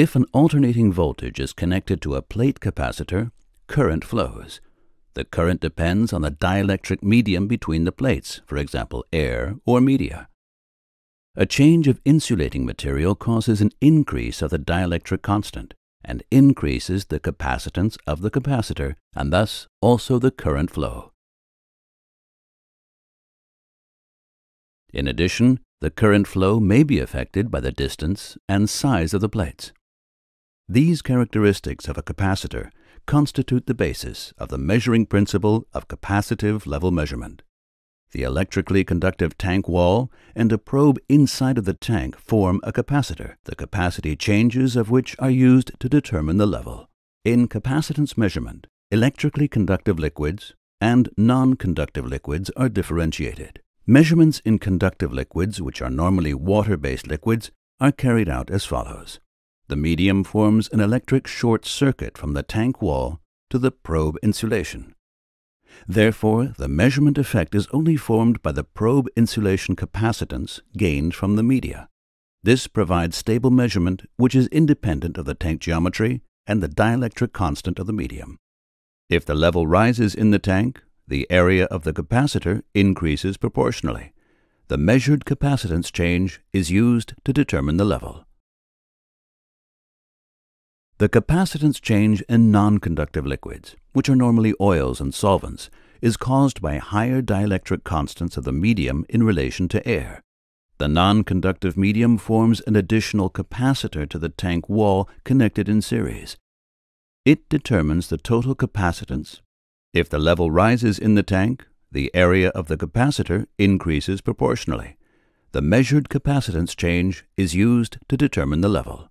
If an alternating voltage is connected to a plate capacitor, current flows. The current depends on the dielectric medium between the plates, for example, air or media. A change of insulating material causes an increase of the dielectric constant and increases the capacitance of the capacitor and thus also the current flow. In addition, the current flow may be affected by the distance and size of the plates. These characteristics of a capacitor constitute the basis of the measuring principle of capacitive level measurement. The electrically conductive tank wall and a probe inside of the tank form a capacitor, the capacity changes of which are used to determine the level. In capacitance measurement, electrically conductive liquids and non-conductive liquids are differentiated. Measurements in conductive liquids, which are normally water-based liquids, are carried out as follows. The medium forms an electric short circuit from the tank wall to the probe insulation. Therefore, the measurement effect is only formed by the probe insulation capacitance gained from the media. This provides stable measurement which is independent of the tank geometry and the dielectric constant of the medium. If the level rises in the tank, the area of the capacitor increases proportionally. The measured capacitance change is used to determine the level. The capacitance change in non-conductive liquids, which are normally oils and solvents, is caused by higher dielectric constants of the medium in relation to air. The non-conductive medium forms an additional capacitor to the tank wall connected in series. It determines the total capacitance. If the level rises in the tank, the area of the capacitor increases proportionally. The measured capacitance change is used to determine the level.